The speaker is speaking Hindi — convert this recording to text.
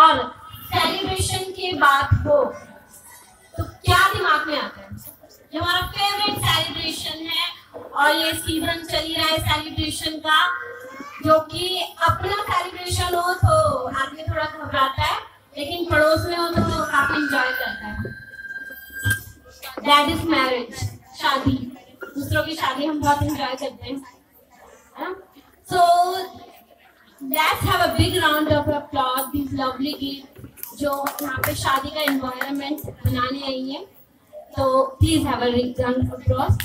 और सेलिब्रेशन की बात हो तो क्या दिमाग में आता है? जो हमारा फेवरेट सेलिब्रेशन है और ये सीज़न चल ही रहा है सेलिब्रेशन का, जो कि अपना सेलिब्रेशन हो तो आदमी थोड़ा घबराता है, लेकिन पड़ोस में हो तो काफ़ी इंजॉय करता है। दैट इज़ मैरिज शादी। दूसरों की शादी हम बहुत इंजॉय करते हैं so let's have a big round of this lovely की, जो यहाँ पे शादी का एनवायरनमेंट बनाने आई है। तो please have a of applause